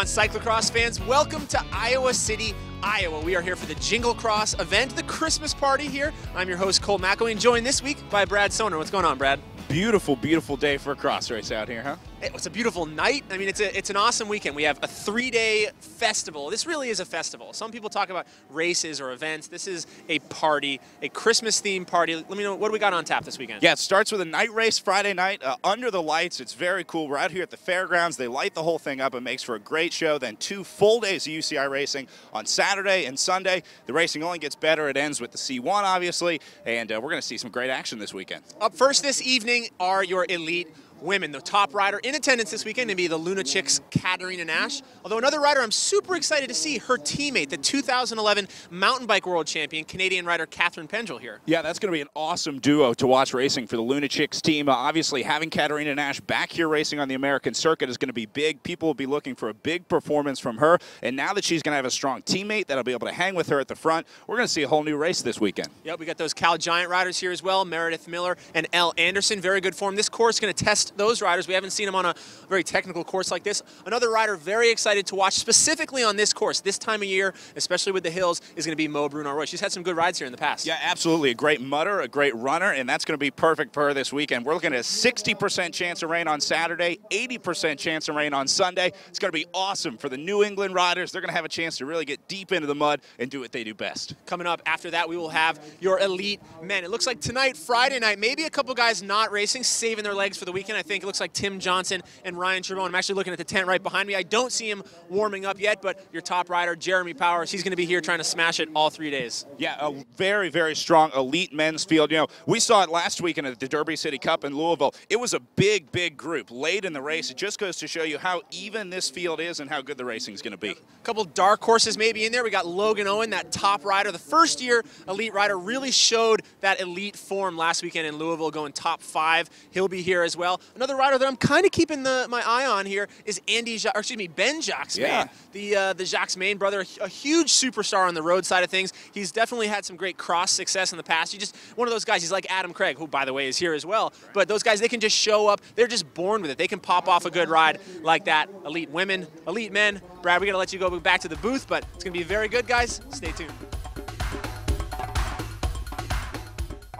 on, cyclocross fans? Welcome to Iowa City, Iowa. We are here for the Jingle Cross event, the Christmas party here. I'm your host, Colt McElwaine, joined this week by Brad Sohner. What's going on, Brad? Beautiful, beautiful day for a cross race out here, huh? It's a beautiful night. I mean, it's a, it's an awesome weekend. We have a three-day festival. This really is a festival. Some people talk about races or events. This is a party, a Christmas-themed party. Let me know, what do we got on tap this weekend? Yeah, it starts with a night race Friday night uh, under the lights. It's very cool. We're out here at the fairgrounds. They light the whole thing up. It makes for a great show. Then two full days of UCI racing on Saturday and Sunday. The racing only gets better. It ends with the C1, obviously, and uh, we're going to see some great action this weekend. Up first this evening are your elite women. The top rider in attendance this weekend to be the Luna Chicks Katarina Nash. Although another rider I'm super excited to see, her teammate, the 2011 mountain bike world champion, Canadian rider Catharine Pendrel here. Yeah, that's going to be an awesome duo to watch racing for the Luna Chicks team. Uh, obviously, having Katarina Nash back here racing on the American circuit is going to be big. People will be looking for a big performance from her. And now that she's going to have a strong teammate that'll be able to hang with her at the front, we're going to see a whole new race this weekend. Yep, we got those Cal Giant riders here as well, Meredith Miller and Elle Anderson. Very good form. This course is going to test those riders. We haven't seen them on a very technical course like this. Another rider very excited to watch specifically on this course this time of year, especially with the hills, is going to be Mo Bruno Roy. She's had some good rides here in the past. Yeah, absolutely. A great mutter, a great runner, and that's going to be perfect for her this weekend. We're looking at a 60% chance of rain on Saturday, 80% chance of rain on Sunday. It's going to be awesome for the New England riders. They're going to have a chance to really get deep into the mud and do what they do best. Coming up after that, we will have your elite men. It looks like tonight, Friday night, maybe a couple guys not racing, saving their legs for the weekend. I think it looks like Tim Johnson and Ryan Trebon. I'm actually looking at the tent right behind me. I don't see him warming up yet, but your top rider, Jeremy Powers, he's going to be here trying to smash it all three days. Yeah, a very, very strong elite men's field. You know, we saw it last weekend at the Derby City Cup in Louisville. It was a big, big group late in the race. It just goes to show you how even this field is and how good the racing is going to be. A couple dark horses maybe in there. We got Logan Owen, that top rider. The first year elite rider really showed that elite form last weekend in Louisville, going top five. He'll be here as well. Another rider that I'm kind of keeping the, my eye on here is Andy, excuse me, Ben Jacques yeah. the uh, the Jacques-Maynes brother, a huge superstar on the road side of things. He's definitely had some great cross success in the past. He's just one of those guys. He's like Adam Craig, who by the way is here as well. But those guys, they can just show up. They're just born with it. They can pop off a good ride like that. Elite women, elite men. Brad, we got to let you go back to the booth, but it's going to be very good, guys. Stay tuned.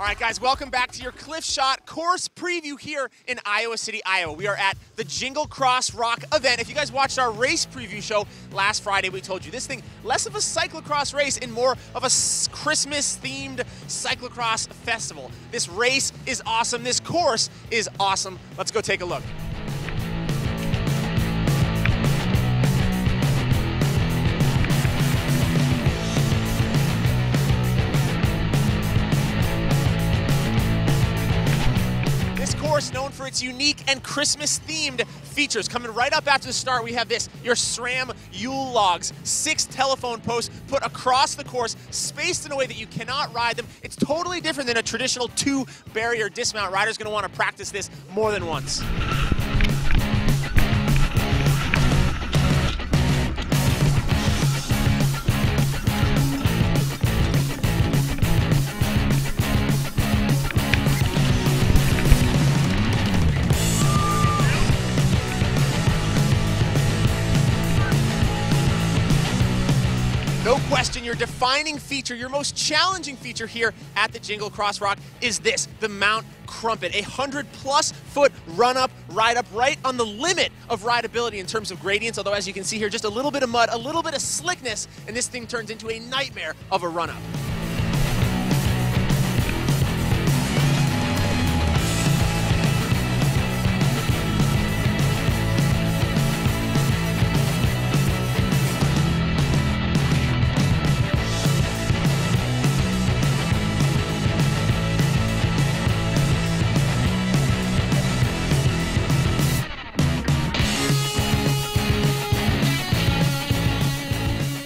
All right, guys, welcome back to your Clif Shot course preview here in Iowa City, Iowa. We are at the Jingle Cross Rock event. If you guys watched our race preview show last Friday, we told you this thing, less of a cyclocross race and more of a Christmas-themed cyclocross festival. This race is awesome. This course is awesome. Let's go take a look. Unique and Christmas-themed features. Coming right up after the start, we have this, your SRAM Yule logs. Six telephone posts put across the course, spaced in a way that you cannot ride them. It's totally different than a traditional two-barrier dismount. Rider's gonna wanna practice this more than once. Defining feature, your most challenging feature here at the Jingle Cross Rock is this, the Mount Crumpet, a 100 plus foot run up, ride up, right on the limit of rideability in terms of gradients, although as you can see here, just a little bit of mud, a little bit of slickness, and this thing turns into a nightmare of a run up.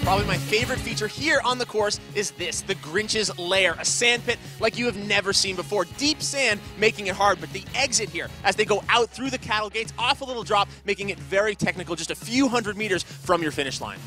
Probably my favorite feature here on the course is this, the Grinch's Lair, a sand pit like you have never seen before. Deep sand making it hard, but the exit here, as they go out through the cattle gates, off a little drop, making it very technical, just a few hundred meters from your finish line.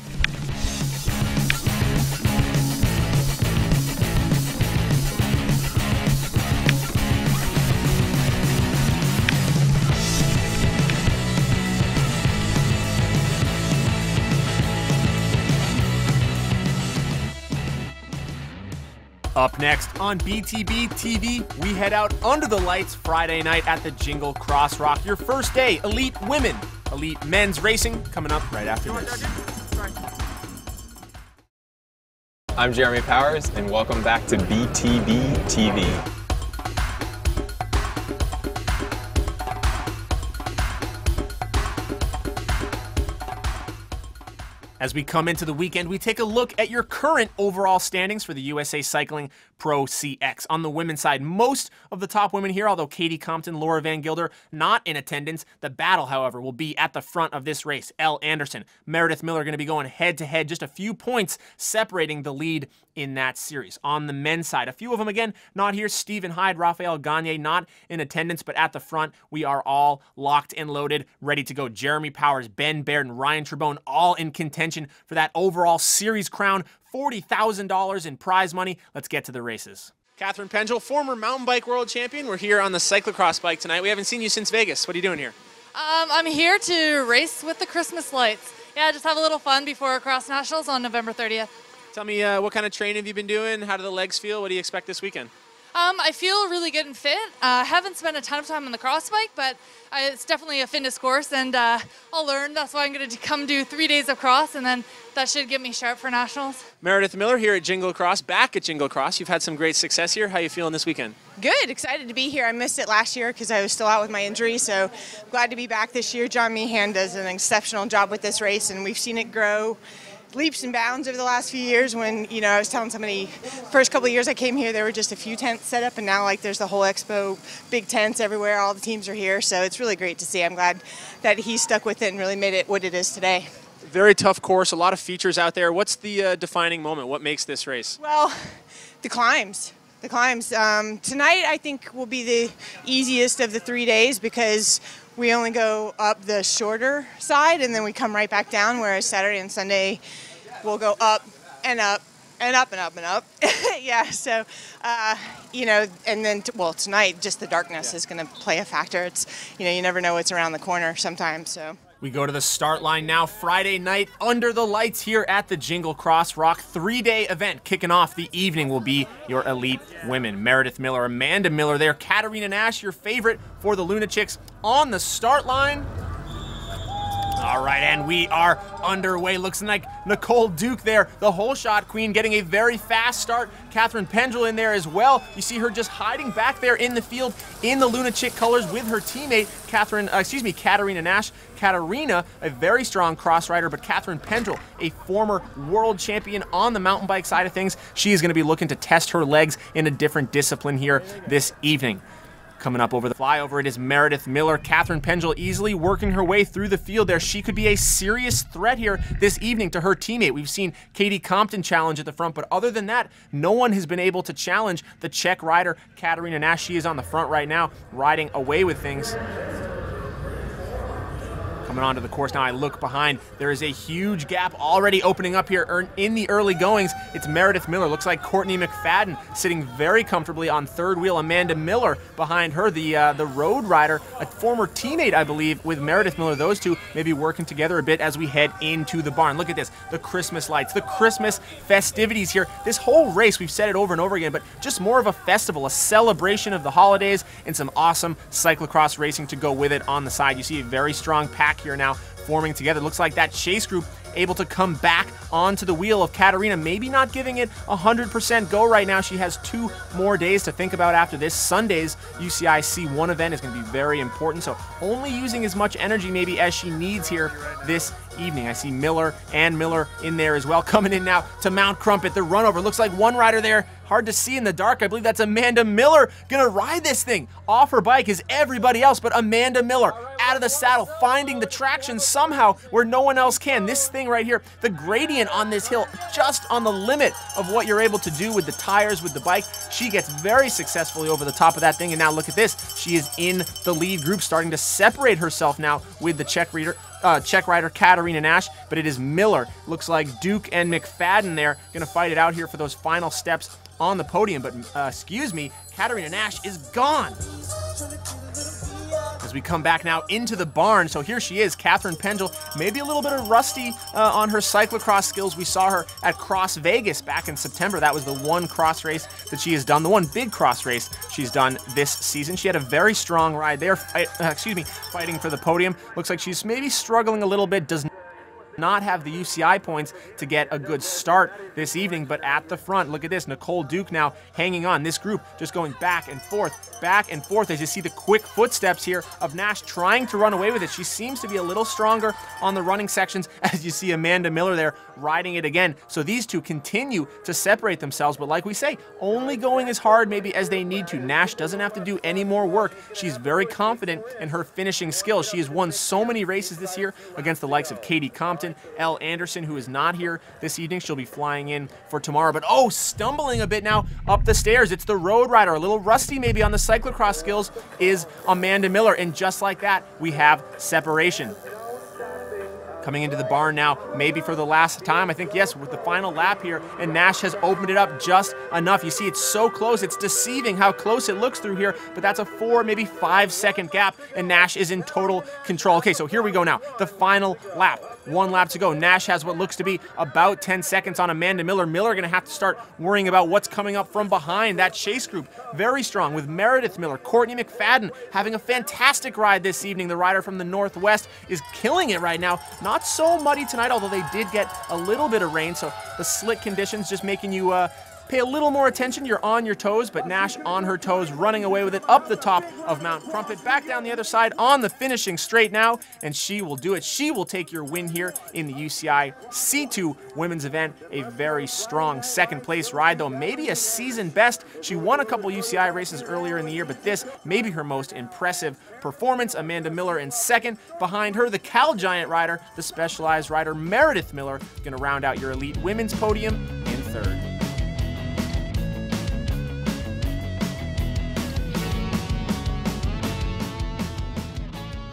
Up next on BTB TV, we head out under the lights Friday night at the Jingle Cross Rock. Your first day, Elite Women, Elite Men's Racing, coming up right after this. I'm Jeremy Powers, and welcome back to BTB TV. As we come into the weekend, we take a look at your current overall standings for the USA Cycling Pro CX. On the women's side, most of the top women here, although Katie Compton, Laura Van Gilder, not in attendance. The battle, however, will be at the front of this race. Elle Anderson, Meredith Miller going to be going head to head, just a few points separating the lead in that series. On the men's side, a few of them again not here. Stephen Hyde, Raphael Gagne not in attendance, but at the front, we are all locked and loaded, ready to go. Jeremy Powers, Ben Berden, and Ryan Trebon all in contention for that overall series crown. $40,000 in prize money. Let's get to the races. Catharine Pendrel, former mountain bike world champion. We're here on the cyclocross bike tonight. We haven't seen you since Vegas. What are you doing here? Um, I'm here to race with the Christmas lights. Yeah, just have a little fun before Cross Nationals on November 30th. Tell me, uh, what kind of training have you been doing? How do the legs feel? What do you expect this weekend? Um, I feel really good and fit. I uh, haven't spent a ton of time on the cross bike, but I, it's definitely a fitness course, and uh, I'll learn. That's why I'm going to come do three days of cross, and then that should get me sharp for nationals. Meredith Miller here at Jingle Cross, back at Jingle Cross. You've had some great success here. How are you feeling this weekend? Good, excited to be here. I missed it last year because I was still out with my injury, so glad to be back this year. John Meehan does an exceptional job with this race, and we've seen it grow leaps and bounds over the last few years when you know I was telling somebody first couple of years I came here there were just a few tents set up and now like there's the whole expo big tents everywhere all the teams are here. So it's really great to see. I'm glad that he stuck with it and really made it what it is today. Very tough course a lot of features out there. What's the uh, defining moment? What makes this race? Well the climbs the climbs. Um, tonight I think will be the easiest of the three days because we only go up the shorter side and then we come right back down, whereas Saturday and Sunday we'll go up and up and up and up and up. yeah, so, uh, you know, and then, t- well, tonight, just the darkness yeah. is going to play a factor. It's, you know, you never know what's around the corner sometimes, so. We go to the start line now, Friday night, under the lights here at the Jingle Cross Rock. Three day event kicking off the evening will be your elite women. Meredith Miller, Amanda Miller there, Katarina Nash, your favorite for the Luna Chicks, on the start line. All right, and we are underway. Looks like Nicole Duke there, the whole shot queen, getting a very fast start. Catharine Pendrel in there as well. You see her just hiding back there in the field in the Luna Chick colors with her teammate, Catherine, uh, excuse me, Katarina Nash. Katarina, a very strong cross rider, but Catharine Pendrel, a former world champion on the mountain bike side of things. She is going to be looking to test her legs in a different discipline here this evening. Coming up over the flyover, it is Meredith Miller. Catharine Pendrel easily working her way through the field there. She could be a serious threat here this evening to her teammate. We've seen Katie Compton challenge at the front, but other than that, no one has been able to challenge the Czech rider, Katarina Nash. She is on the front right now, riding away with things. Coming onto the course now, I look behind. There is a huge gap already opening up here in the early goings. It's Meredith Miller. Looks like Courtney McFadden sitting very comfortably on third wheel. Amanda Miller behind her, the uh, the road rider, a former teammate, I believe, with Meredith Miller. Those two may be working together a bit as we head into the barn. Look at this, the Christmas lights, the Christmas festivities here. This whole race, we've said it over and over again, but just more of a festival, a celebration of the holidays, and some awesome cyclocross racing to go with it on the side. You see a very strong pack here now forming together. Looks like that chase group able to come back onto the wheel of Katarina. Maybe not giving it 100% go right now. She has two more days to think about after this. Sunday's UCI C1 event is going to be very important, so only using as much energy maybe as she needs here this evening. I see Miller and Miller in there as well. Coming in now to Mount Crumpet. The run over. Looks like one rider there Hard to see in the dark. I believe that's Amanda Miller gonna ride this thing. Off her bike is everybody else, but Amanda Miller out of the saddle, finding the traction somehow where no one else can. This thing right here, the gradient on this hill, just on the limit of what you're able to do with the tires, with the bike. She gets very successfully over the top of that thing, and now look at this. She is in the lead group, starting to separate herself now with the Czech reader uh, Czech rider Katarina Nash, but it is Miller. Looks like Duke and McFadden there going to fight it out here for those final steps on the podium, but uh, excuse me, Katarina Nash is gone. As we come back now into the barn. So here she is, Catharine Pendrel, maybe a little bit of rusty uh, on her cyclocross skills. We saw her at Cross Vegas back in September. That was the one cross race that she has done, the one big cross race she's done this season. She had a very strong ride there, fight, uh, excuse me, fighting for the podium. Looks like she's maybe struggling a little bit, does not have the UCI points to get a good start this evening, but at the front, look at this. Nicole Duke now hanging on. This group just going back and forth, back and forth as you see the quick footsteps here of Nash trying to run away with it. She seems to be a little stronger on the running sections as you see Amanda Miller there riding it again. So these two continue to separate themselves, but like we say, only going as hard maybe as they need to. Nash doesn't have to do any more work. She's very confident in her finishing skills. She has won so many races this year against the likes of Katie Compton, Elle Anderson, who is not here this evening. She'll be flying in for tomorrow. But oh, stumbling a bit now up the stairs. It's the road rider, a little rusty maybe on the cyclocross skills, is Amanda Miller. And just like that, we have separation coming into the barn now, maybe for the last time. I think, yes, with the final lap here, and Nash has opened it up just enough. You see, it's so close. It's deceiving how close it looks through here, but that's a four, maybe five second gap, and Nash is in total control. Okay, so here we go now. The final lap. One lap to go. Nash has what looks to be about 10 seconds on Amanda Miller. Miller going to have to start worrying about what's coming up from behind. That chase group, very strong with Meredith Miller, Courtney McFadden having a fantastic ride this evening. The rider from the Northwest is killing it right now. Not so muddy tonight, although they did get a little bit of rain, so the slick conditions just making you uh, Pay a little more attention. You're on your toes, but Nash on her toes, running away with it up the top of Mount Crumpet, back down the other side on the finishing straight now, and she will do it. She will take your win here in the UCI C2 women's event. A very strong second place ride, though maybe a season best. She won a couple UCI races earlier in the year, but this may be her most impressive performance. Amanda Miller in second. Behind her, the Cal Giant rider, the specialized rider Meredith Miller, going to round out your elite women's podium in third.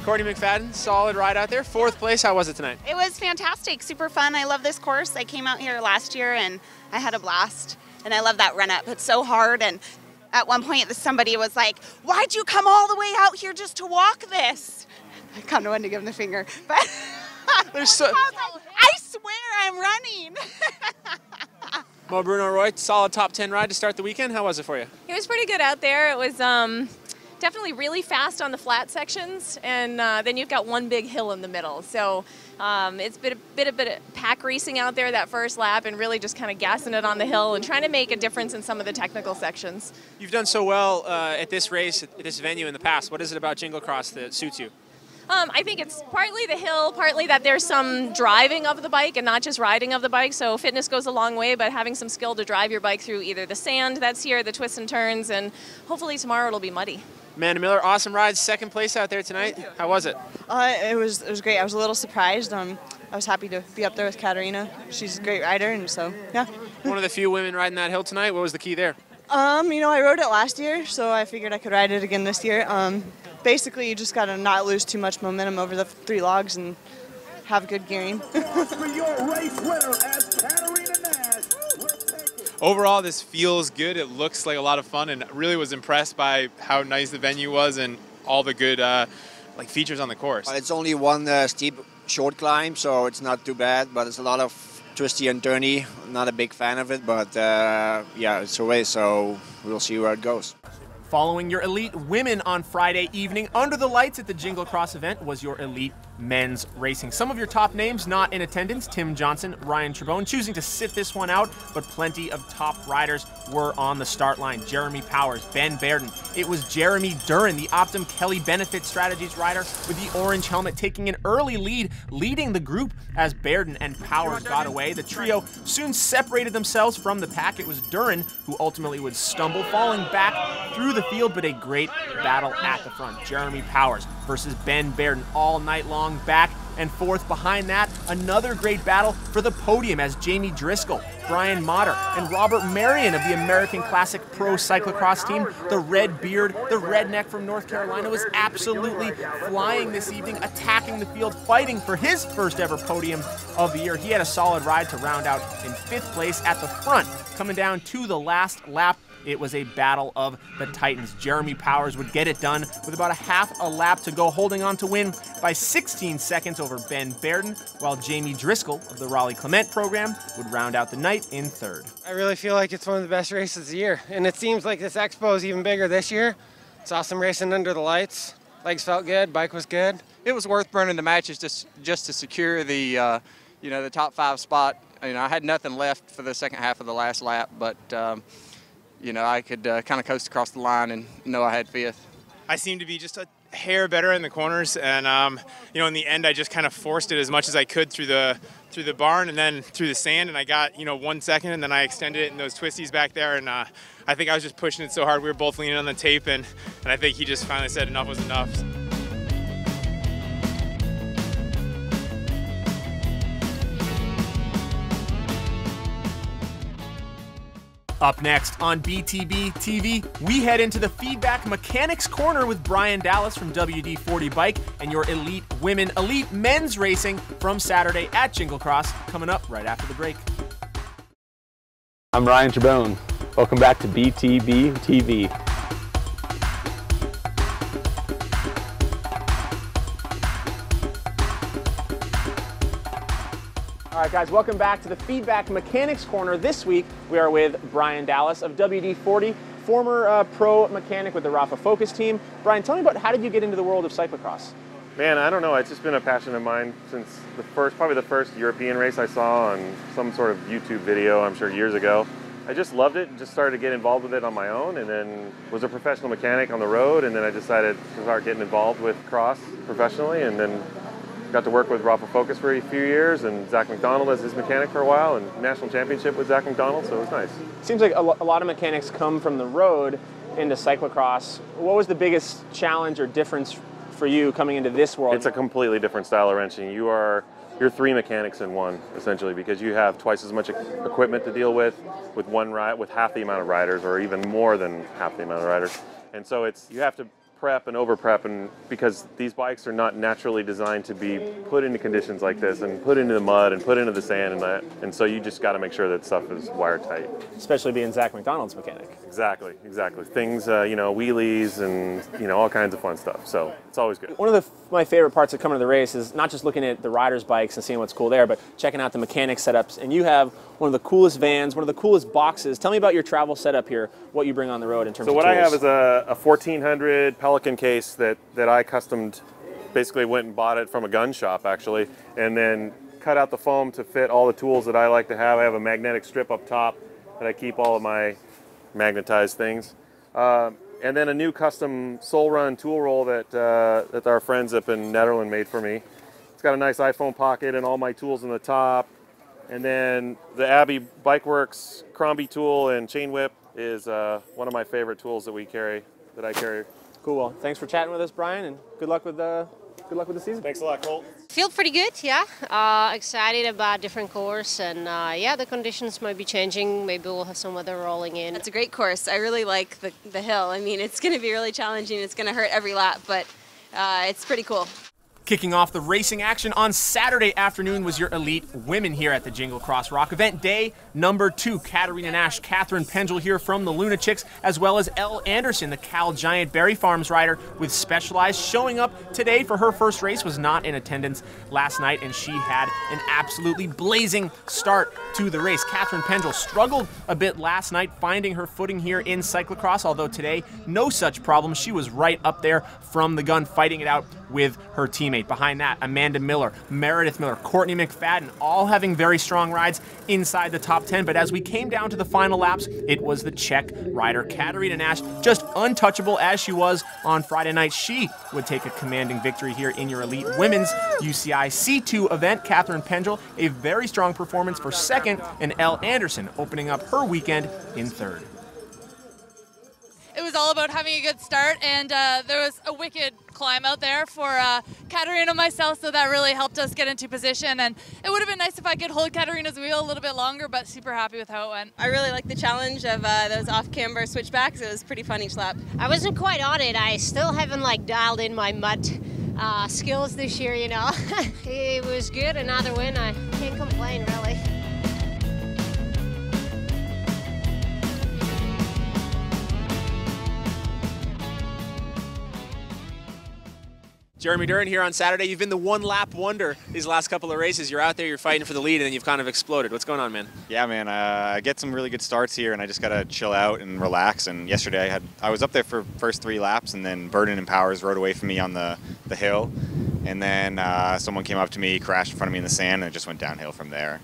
Courtney McFadden, solid ride out there. Fourth place. How was it tonight? It was fantastic, super fun. I love this course. I came out here last year and I had a blast. And I love that run up. It's so hard. And at one point, somebody was like, "Why'd you come all the way out here just to walk this?" I kind of wanted to give him the finger, but There's so. I, like, I swear I'm running. Mo Bruno Roy, solid top 10 ride to start the weekend. How was it for you? It was pretty good out there. It was um, definitely really fast on the flat sections, and uh, then you've got one big hill in the middle. So um, it's been a bit, a bit of pack racing out there that first lap, and really just kind of gassing it on the hill and trying to make a difference in some of the technical sections. You've done so well uh, at this race, at this venue in the past. What is it about Jingle Cross that suits you? Um, I think it's partly the hill, partly that there's some driving of the bike and not just riding of the bike. So fitness goes a long way, but having some skill to drive your bike through either the sand that's here, the twists and turns, and hopefully tomorrow it'll be muddy. Amanda Miller, awesome ride, second place out there tonight. How was it? Uh, it was it was great. I was a little surprised. Um, I was happy to be up there with Katarina. She's a great rider, and so yeah. One of the few women riding that hill tonight. What was the key there? Um, you know, I rode it last year, so I figured I could ride it again this year. Um, basically, you just got to not lose too much momentum over the three logs and have good gearing. Overall, this feels good. It looks like a lot of fun, and really was impressed by how nice the venue was and all the good uh, like features on the course. It's only one uh, steep short climb, so it's not too bad. But it's a lot of twisty and turny. Not a big fan of it, but uh, yeah, it's a race, so we'll see where it goes. Following your elite women on Friday evening, under the lights at the Jingle Cross event was your elite men's racing. Some of your top names not in attendance Tim Johnson, Ryan Trebon, choosing to sit this one out, but plenty of top riders were on the start line. Jeremy Powers, Ben Berden. It was Jeremy Durrin, the Optum Kelly Benefit Strategies rider, with the orange helmet taking an early lead, leading the group as Berden and Powers got away. The trio soon separated themselves from the pack. It was Durrin who ultimately would stumble, falling back through the field, but a great battle at the front. Jeremy Powers versus Ben Berden all night long, back and forth. Behind that, another great battle for the podium as Jamie Driscoll, Brian Matter, and Robert Marion of the American Classic Pro Cyclocross team, the red beard, the redneck from North Carolina, was absolutely flying this evening, attacking the field, fighting for his first ever podium of the year. He had a solid ride to round out in fifth place at the front, coming down to the last lap it was a battle of the Titans. Jeremy Powers would get it done with about a half a lap to go, holding on to win by 16 seconds over Ben Berden, while Jamie Driscoll of the Raleigh Clement program would round out the night in third. I really feel like it's one of the best races of the year, and it seems like this expo is even bigger this year. Saw some racing under the lights. Legs felt good, bike was good. It was worth burning the matches just just to secure the uh, you know the top five spot. You know I had nothing left for the second half of the last lap, but um, you know I could uh, kind of coast across the line and know I had fifth. I seemed to be just a hair better in the corners, and um, you know in the end I just kind of forced it as much as I could through the through the barn and then through the sand, and I got you know one second, and then I extended it in those twisties back there, and uh, I think I was just pushing it so hard. We were both leaning on the tape, and and I think he just finally said enough was enough. Up next on BTB TV, we head into the feedback mechanics corner with Brian Dallas from WD 40 Bike and your elite women, elite men's racing from Saturday at Jingle Cross, coming up right after the break. I'm Ryan Trebon. Welcome back to BTB TV. Right, guys, welcome back to the Feedback Mechanics Corner. This week, we are with Brian Dallas of WD-40, former uh, pro mechanic with the Rapha-Focus team. Brian, tell me about how did you get into the world of cyclocross? Man, I don't know. It's just been a passion of mine since the first, probably the first European race I saw on some sort of YouTube video, I'm sure years ago. I just loved it and just started to get involved with it on my own and then was a professional mechanic on the road and then I decided to start getting involved with cross professionally and then got to work with Rapha-Focus for a few years and Zach McDonald as his mechanic for a while and national championship with Zach McDonald, so it was nice. Seems like a, lo- a lot of mechanics come from the road into cyclocross. What was the biggest challenge or difference for you coming into this world? It's a completely different style of wrenching. You are you're three mechanics in one essentially because you have twice as much equipment to deal with with one ride with half the amount of riders or even more than half the amount of riders. And so it's you have to prep and over prep and because these bikes are not naturally designed to be put into conditions like this and put into the mud and put into the sand and that and so you just got to make sure that stuff is wire tight Especially being Zach McDonald's mechanic. exactly exactly things uh, you know wheelies and you know all kinds of fun stuff so it's always good One of the, my favorite parts of coming to the race is not just looking at the riders' bikes and seeing what's cool there, but checking out the mechanic setups. And you have one of the coolest vans, one of the coolest boxes. Tell me about your travel setup here, what you bring on the road in terms of So of what tools. I have is a, a 1400 Pelican case that, that I customed, basically went and bought it from a gun shop actually, and then cut out the foam to fit all the tools that I like to have. I have a magnetic strip up top that I keep all of my magnetized things. Um and then a new custom Soul Run tool roll that, uh, that our friends up in Netherlands made for me. It's got a nice iPhone pocket and all my tools in the top. And then the Abbey Bikeworks Crombie tool and chain whip is uh, one of my favorite tools that we carry, that I carry. Cool. Well, thanks for chatting with us, Brian, and good luck with the good luck with the season. Thanks a lot, Colt. Feel pretty good, yeah. Uh, excited about different course, and uh, yeah, the conditions might be changing. Maybe we'll have some weather rolling in. It's a great course. I really like the, the hill. I mean, it's going to be really challenging. It's going to hurt every lap, but uh, it's pretty cool. Kicking off the racing action on Saturday afternoon was your elite women here at the Jingle Cross Rock event. Day number two, Katarina Nash, Catharine Pendrel here from the Luna Chicks, as well as Elle Anderson, the Cal Giant Berry Farms rider with Specialized, showing up today for her first race, was not in attendance last night, and she had an absolutely blazing start to the race. Catharine Pendrel struggled a bit last night finding her footing here in cyclocross, although today, no such problem. She was right up there from the gun, fighting it out with her teammate. Behind that, Amanda Miller, Meredith Miller, Courtney McFadden, all having very strong rides inside the top 10. But as we came down to the final laps, it was the Czech rider, Katarina Nash, just untouchable as she was on Friday night. She would take a commanding victory here in your elite women's UCI C2 event. Catharine Pendrel, a very strong performance for second, and Elle Anderson opening up her weekend in third. It was all about having a good start, and uh, there was a wicked climb out there for uh, Katarina and myself, so that really helped us get into position. And it would have been nice if I could hold Katarina's wheel a little bit longer, but super happy with how it went. I really like the challenge of uh, those off camber switchbacks. It was pretty fun each lap. I wasn't quite on it. I still haven't like dialed in my mud uh, skills this year. You know, it was good. Another win. I can't complain really. Jeremy Durrin here on Saturday. You've been the one lap wonder these last couple of races. You're out there, you're fighting for the lead, and then you've kind of exploded. What's going on, man? Yeah, man. Uh, I get some really good starts here, and I just gotta chill out and relax. And yesterday, I had I was up there for first three laps, and then Berden and Powers rode away from me on the the hill, and then uh, someone came up to me, crashed in front of me in the sand, and it just went downhill from there.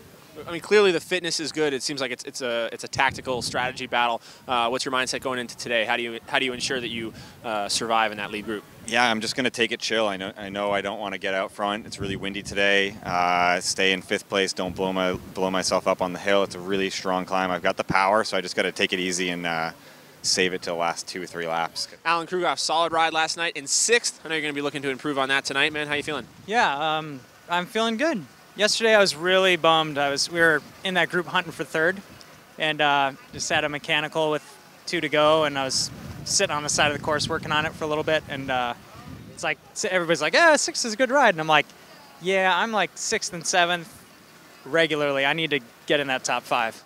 I mean, clearly the fitness is good. It seems like it's, it's a it's a tactical strategy battle. Uh, what's your mindset going into today? How do you how do you ensure that you uh, survive in that lead group? Yeah, I'm just gonna take it chill. I know I know I don't want to get out front. It's really windy today. Uh, stay in fifth place. Don't blow my blow myself up on the hill. It's a really strong climb. I've got the power, so I just got to take it easy and uh, save it to the last two or three laps. Allen Krughoff, solid ride last night in sixth. I know you're going to be looking to improve on that tonight, man. How you feeling? Yeah, um, I'm feeling good. Yesterday I was really bummed. I was we were in that group hunting for third, and uh, just had a mechanical with two to go, and I was sitting on the side of the course working on it for a little bit, and uh, it's like everybody's like, "Yeah, sixth is a good ride," and I'm like, "Yeah, I'm like sixth and seventh regularly. I need to get in that top five.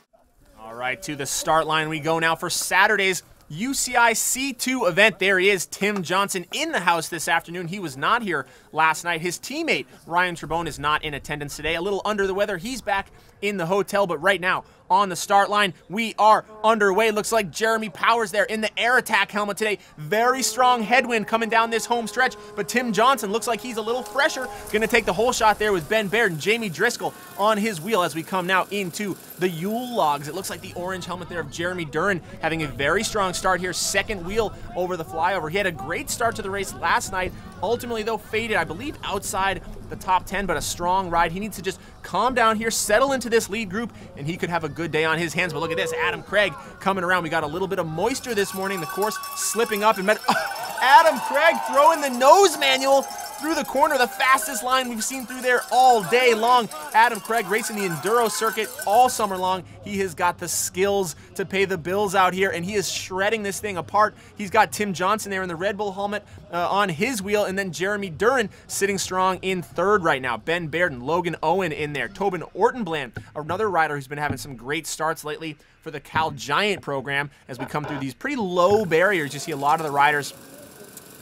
All right, to the start line we go now for Saturday's UCI C2 event. There he is, Tim Johnson in the house this afternoon. He was not here last night. His teammate, Ryan Trebon, is not in attendance today. A little under the weather. He's back in the hotel, but right now, on the start line. We are underway. Looks like Jeremy Powers there in the air attack helmet today. Very strong headwind coming down this home stretch, but Tim Johnson looks like he's a little fresher. Going to take the whole shot there with Ben Berden and Jamie Driscoll on his wheel as we come now into the Yule logs. It looks like the orange helmet there of Jeremy Durrin having a very strong start here. Second wheel over the flyover. He had a great start to the race last night. Ultimately, though, faded, I believe, outside the top 10, but a strong ride. He needs to just calm down here, settle into this lead group, and he could have a good day on his hands. But look at this, Adam Craig coming around. We got a little bit of moisture this morning. The course slipping up and met Adam Craig throwing the nose manual through the corner, the fastest line we've seen through there all day long. Adam Craig racing the enduro circuit all summer long. He has got the skills to pay the bills out here, and he is shredding this thing apart. He's got Tim Johnson there in the Red Bull helmet uh, on his wheel, and then Jeremy Durrin sitting strong in third right now. Ben Berden and Logan Owen in there. Tobin Ortenblad, another rider who's been having some great starts lately for the Cal Giant program as we come through these pretty low barriers. You see a lot of the riders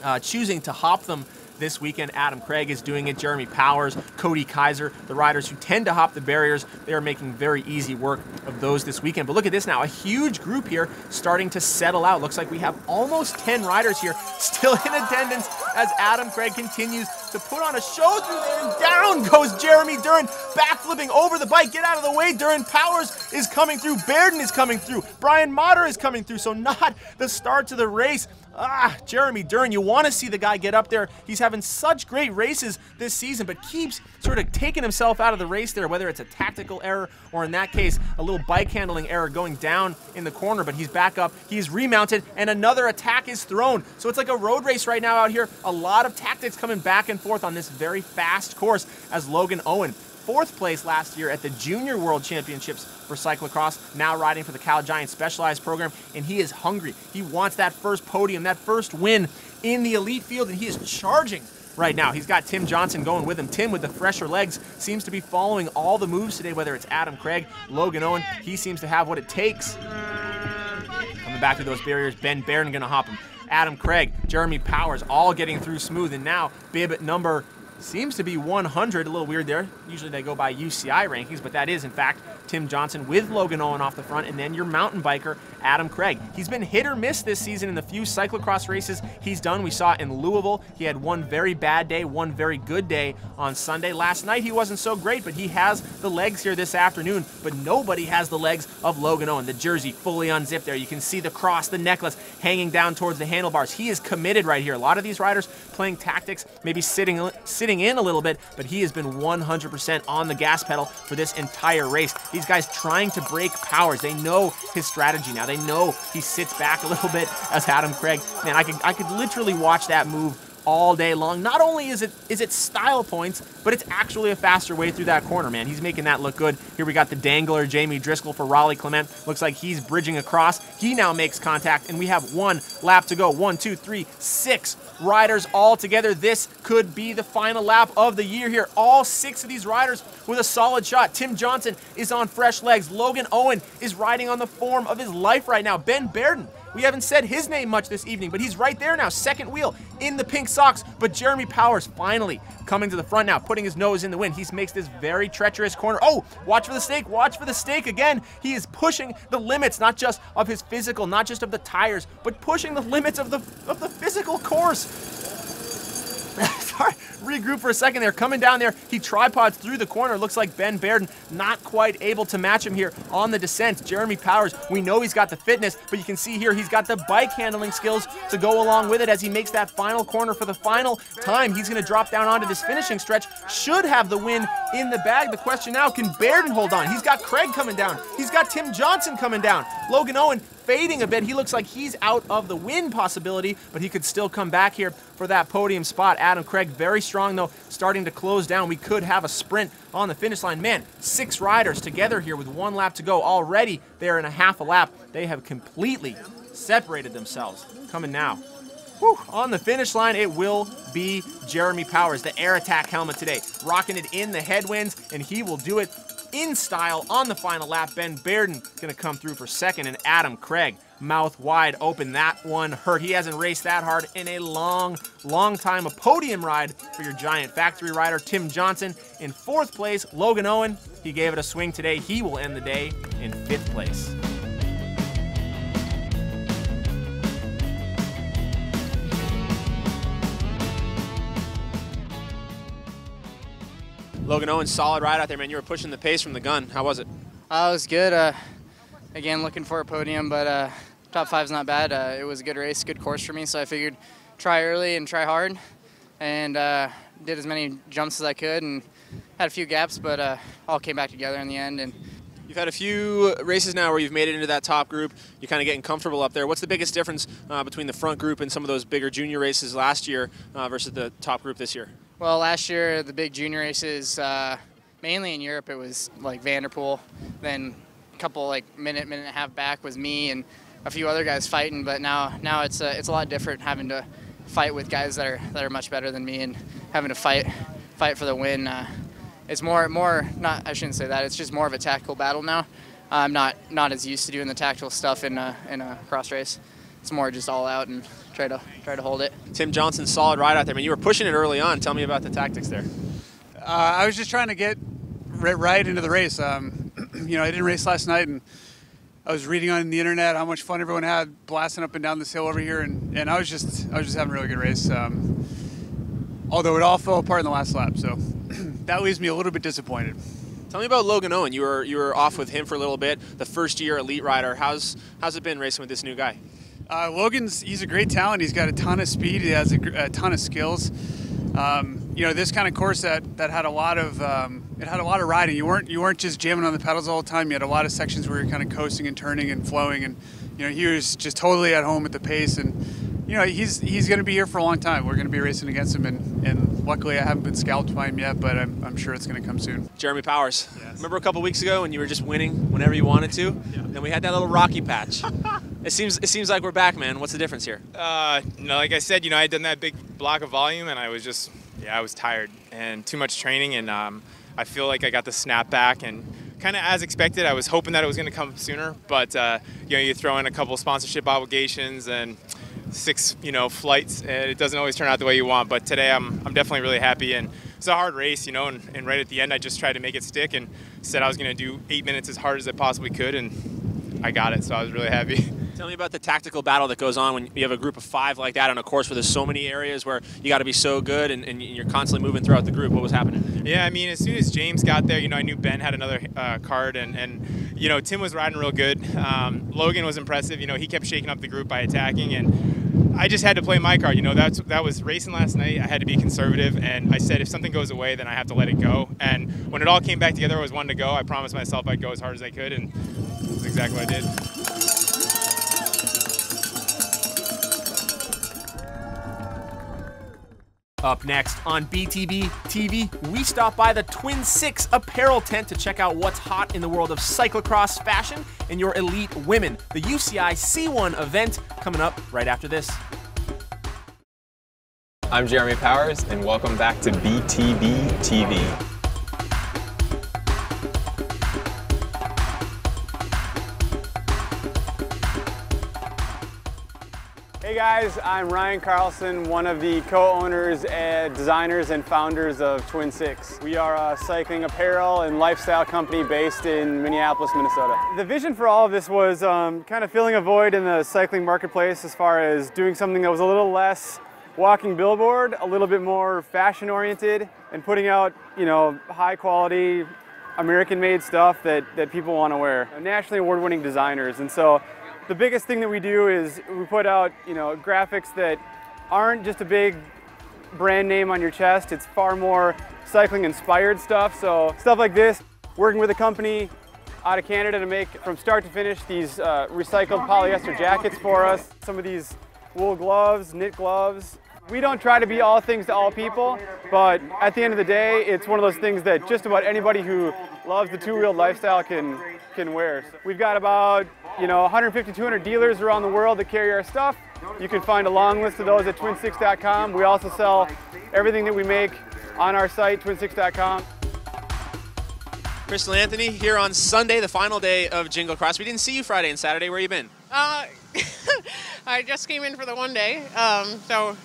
uh, choosing to hop them this weekend. Adam Craig is doing it. Jeremy Powers, Cody Kaiser, the riders who tend to hop the barriers, they are making very easy work of those this weekend. But look at this now, a huge group here starting to settle out. Looks like we have almost 10 riders here still in attendance as Adam Craig continues to put on a show through there. And down goes Jeremy Durrin, backflipping over the bike. Get out of the way, Durrin. Powers is coming through. Berden is coming through. Brian Matter is coming through. So not the start to the race. Ah, Jeremy Durrin, you want to see the guy get up there. He's having such great races this season, but keeps sort of taking himself out of the race there, whether it's a tactical error or in that case, a little bike handling error going down in the corner, but he's back up. He's remounted, and another attack is thrown. So it's like a road race right now out here. A lot of tactics coming back and forth on this very fast course as Logan Owen fourth place last year at the Junior World Championships for cyclocross, now riding for the Cal Giant Specialized program, and he is hungry. He wants that first podium, that first win in the elite field, and he is charging right now. He's got Tim Johnson going with him. Tim, with the fresher legs, seems to be following all the moves today, whether it's Adam Craig, Logan Owen. He seems to have what it takes. Coming back to those barriers, Ben Berden going to hop him. Adam Craig, Jeremy Powers, all getting through smooth. And now, bib number seems to be 100. A little weird there. Usually they go by UCI rankings, but that is, in fact, Tim Johnson with Logan Owen off the front, and then your mountain biker, Adam Craig. He's been hit or miss this season in the few cyclocross races he's done. We saw in Louisville, he had one very bad day, one very good day on Sunday. Last night, he wasn't so great, but he has the legs here this afternoon, but nobody has the legs of Logan Owen. The jersey fully unzipped there. You can see the cross, the necklace hanging down towards the handlebars. He is committed right here. A lot of these riders playing tactics, maybe sitting, sitting in a little bit, but he has been 100% on the gas pedal for this entire race. These guys trying to break powers. They know his strategy now. They know he sits back a little bit as Adam Craig. Man, I could I could literally watch that move all day long. Not only is it is it style points, but it's actually a faster way through that corner, man. He's making that look good. Here we got the dangler, Jamie Driscoll for Raleigh Clement. Looks like he's bridging across. He now makes contact, and we have one lap to go. One, two, three, six riders all together. This could be the final lap of the year here. All six of these riders with a solid shot. Tim Johnson is on fresh legs. Logan Owen is riding on the form of his life right now. Ben Berden We haven't said his name much this evening, but he's right there now, second wheel in the pink socks. But Jeremy Powers finally coming to the front now, putting his nose in the wind. He makes this very treacherous corner. Oh, watch for the stake, watch for the stake again. He is pushing the limits, not just of his physical, not just of the tires, but pushing the limits of the of the physical course. Sorry, regroup for a second there. Coming down there, he tripods through the corner. Looks like Ben Berden not quite able to match him here on the descent. Jeremy Powers, we know he's got the fitness, but you can see here he's got the bike handling skills to go along with it as he makes that final corner for the final time. He's going to drop down onto this finishing stretch. Should have the win in the bag. The question now, can Berden hold on? He's got Craig coming down. He's got Tim Johnson coming down. Logan Owen fading a bit. He looks like he's out of the win possibility, but he could still come back here for that podium spot. Adam Craig, very strong though, starting to close down. We could have a sprint on the finish line. Man, six riders together here with one lap to go. Already they're in a half a lap. They have completely separated themselves. Coming now. Whew. On the finish line, it will be Jeremy Powers, the air attack helmet today, rocking it in the headwinds, and he will do it in style on the final lap. Ben Berden going to come through for second, and Adam Craig, mouth wide open. That one hurt. He hasn't raced that hard in a long, long time. A podium ride for your giant factory rider, Tim Johnson. In fourth place, Logan Owen. He gave it a swing today. He will end the day in fifth place. Logan Owen, solid ride out there, man. You were pushing the pace from the gun. How was it? Uh, it was good. Uh, again, looking for a podium, but uh, top five's not bad. Uh, it was a good race, good course for me, so I figured try early and try hard, and uh, did as many jumps as I could, and had a few gaps, but uh, all came back together in the end. And You've had a few races now where you've made it into that top group. You're kind of getting comfortable up there. What's the biggest difference uh, between the front group and some of those bigger junior races last year uh, versus the top group this year? Well, last year the big junior races, uh, mainly in Europe, it was like Van der Poel. Then a couple like minute, minute and a half back was me and a few other guys fighting. But now, now it's a, it's a lot different having to fight with guys that are that are much better than me and having to fight fight for the win. Uh, it's more more not I shouldn't say that. It's just more of a tactical battle now. I'm not not as used to doing the tactical stuff in a, in a cross race. It's more just all out and try to try to hold it. Tim Johnson, solid ride out there. I mean, you were pushing it early on. Tell me about the tactics there. Uh, I was just trying to get right, right into the race. Um, you know, I didn't race last night, and I was reading on the internet how much fun everyone had blasting up and down this hill over here, and, and I was just I was just having a really good race. Um, although it all fell apart in the last lap, so that leaves me a little bit disappointed. Tell me about Logan Owen. You were you were off with him for a little bit. The first year elite rider. How's how's it been racing with this new guy? Uh, Logan's he's a great talent. He's got a ton of speed. He has a, a ton of skills. Um, you know, this kind of course that, that had a lot of um, it had a lot of riding. You weren't you weren't just jamming on the pedals all the time. You had a lot of sections where you're kind of coasting and turning and flowing. And you know, he was just totally at home at the pace. And you know, he's he's going to be here for a long time. We're going to be racing against him. And, and luckily, I haven't been scalped by him yet, but I'm, I'm sure it's going to come soon. Jeremy Powers. Remember a couple weeks ago when you were just winning whenever you wanted to? Then we had that little rocky patch. it seems it seems like we're back, man. What's the difference here? Uh, no, like I said, you know, I had done that big block of volume, and I was just, yeah, I was tired and too much training, and um, I feel like I got the snap back and kind of as expected. I was hoping that it was going to come sooner, but uh, you know, you throw in a couple sponsorship obligations and six, you know, flights, and it doesn't always turn out the way you want. But today, I'm I'm definitely really happy, and it's a hard race, you know, and, and right at the end, I just tried to make it stick and said I was going to do eight minutes as hard as I possibly could, and I got it, so I was really happy. Tell me about the tactical battle that goes on when you have a group of five like that on a course where there's so many areas where you got to be so good and, and, you're constantly moving throughout the group. What was happening? Yeah, I mean, as soon as James got there, you know, I knew Ben had another uh, card, and, and you know, Tim was riding real good. Um, Logan was impressive. You know, he kept shaking up the group by attacking, and I just had to play my card. You know, that's that was racing last night. I had to be conservative, and I said if something goes away, then I have to let it go. And when it all came back together, I was one to go. I promised myself I'd go as hard as I could, and that's exactly what I did. Up next on BTB TV, we stop by the Twin Six apparel tent to check out what's hot in the world of cyclocross fashion and your elite women. The UCI C1 event coming up right after this. I'm Jeremy Powers, and welcome back to BTB TV. Guys, I'm Ryan Carlson, one of the co-owners, and designers, and founders of Twin Six. We are a cycling apparel and lifestyle company based in Minneapolis, Minnesota. The vision for all of this was um, kind of filling a void in the cycling marketplace as far as doing something that was a little less walking billboard, a little bit more fashion oriented, and putting out, you know, high quality, American-made stuff that, that people want to wear. Nationally award-winning designers, and so the biggest thing that we do is we put out, you know, graphics that aren't just a big brand name on your chest. It's far more cycling-inspired stuff. So stuff like this, working with a company out of Canada to make from start to finish these uh, recycled polyester jackets for us. Some of these wool gloves, knit gloves, we don't try to be all things to all people, but at the end of the day, it's one of those things that just about anybody who loves the two-wheeled lifestyle can can wear. We've got about you know 150, 200 dealers around the world that carry our stuff. You can find a long list of those at twinsix.com. We also sell everything that we make on our site, twinsix.com. Crystal Anthony here on Sunday, the final day of Jingle Cross. We didn't see you Friday and Saturday. Where you been? Uh, I just came in for the one day, um, so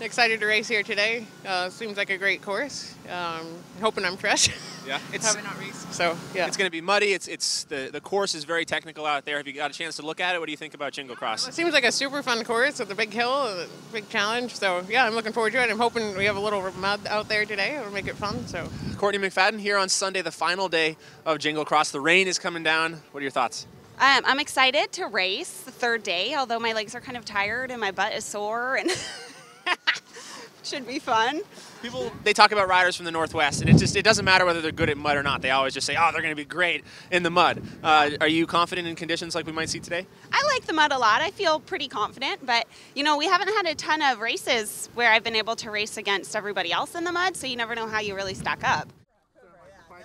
excited to race here today. Uh, seems like a great course. Um, hoping I'm fresh. Yeah, it's Haven't not raced, so yeah. It's going to be muddy. It's it's the the course is very technical out there. Have you got a chance to look at it? What do you think about Jingle Cross? It seems like a super fun course with a big hill, a big challenge. So yeah, I'm looking forward to it. I'm hoping we have a little mud out there today. It'll make it fun. So Courtney McFadden here on Sunday, the final day of Jingle Cross. The rain is coming down. What are your thoughts? Um, I'm excited to race the third day, although my legs are kind of tired and my butt is sore and should be fun. People they talk about riders from the Northwest, and it just it doesn't matter whether they're good at mud or not. They always just say, "Oh, they're going to be great in the mud." Uh, are you confident in conditions like we might see today? I like the mud a lot. I feel pretty confident, but you know, we haven't had a ton of races where I've been able to race against everybody else in the mud, so you never know how you really stack up.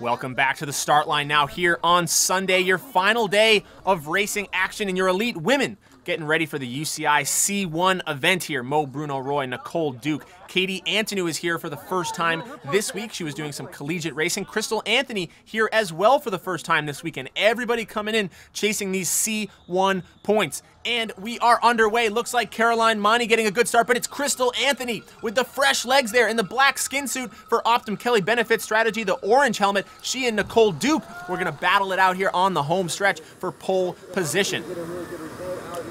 Welcome back to the start line now here on Sunday, your final day of racing action in your elite women. Getting ready for the UCI C1 event here. Mo Bruno Roy, Nicole Duke, Katie Antoneau is here for the first time this week. She was doing some collegiate racing. Crystal Anthony here as well for the first time this weekend. Everybody coming in chasing these C1 points. And we are underway. Looks like Caroline Monty getting a good start, but it's Crystal Anthony with the fresh legs there in the black skin suit for Optum Kelly Benefit Strategy, the orange helmet. She and Nicole Duke, we're to battle it out here on the home stretch for pole position.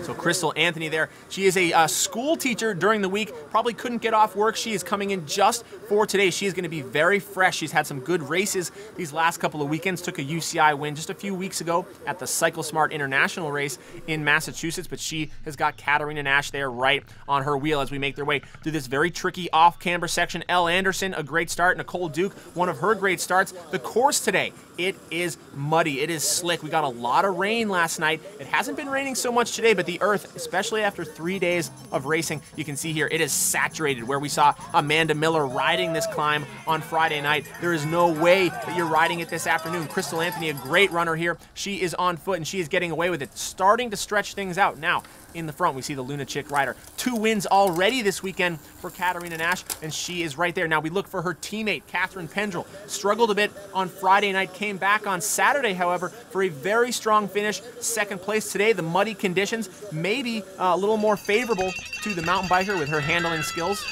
So Crystal Anthony there. She is a uh, school teacher during the week. Probably couldn't get off work. She is coming in just for today. She is going to be very fresh. She's had some good races these last couple of weekends. Took a UCI win just a few weeks ago at the Cycle Smart International race in Massachusetts. But she has got Katerina Nash there right on her wheel as we make their way through this very tricky off-camber section. Elle Anderson, a great start. Nicole Duke, one of her great starts. The course today, it is muddy. It is slick. We got a lot of rain last night. It hasn't been raining so much today, but the earth, especially after three days of racing, you can see here, it is saturated. Where we saw Amanda Miller riding this climb on Friday night, there is no way that you're riding it this afternoon. Crystal Anthony, a great runner here. She is on foot and she is getting away with it, starting to stretch things out. Now, in the front, we see the Luna Chix rider. Two wins already this weekend for Katerina Nash, and she is right there. Now we look for her teammate, Catharine Pendrel. Struggled a bit on Friday night, came back on Saturday, however, for a very strong finish. Second place today. The muddy conditions maybe uh, a little more favorable to the mountain biker with her handling skills.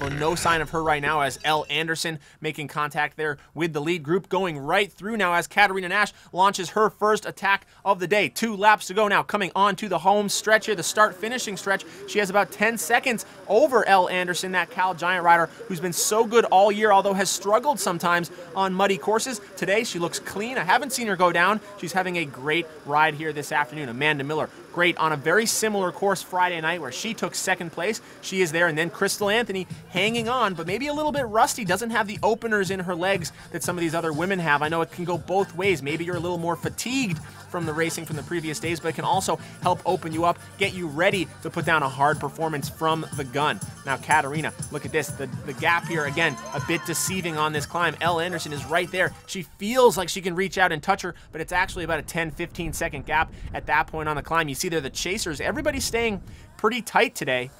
Although no sign of her right now as Elle Anderson making contact there with the lead group going right through now as Katerina Nash launches her first attack of the day. Two laps to go now coming on to the home stretch here, the start finishing stretch. She has about 10 seconds over Elle Anderson, that Cal Giant rider who's been so good all year, although has struggled sometimes on muddy courses. Today she looks clean. I haven't seen her go down. She's having a great ride here this afternoon. Amanda Miller great on a very similar course Friday night where she took second place. She is there, and then Crystal Anthony hanging on, but maybe a little bit rusty, doesn't have the openers in her legs that some of these other women have. I know it can go both ways. Maybe you're a little more fatigued from the racing from the previous days, but it can also help open you up, get you ready to put down a hard performance from the gun. Now, Katerina, look at this. The, the gap here, again, a bit deceiving on this climb. Elle Anderson is right there. She feels like she can reach out and touch her, but it's actually about a 10, 15 second gap at that point on the climb. You see there the chasers. Everybody's staying pretty tight today.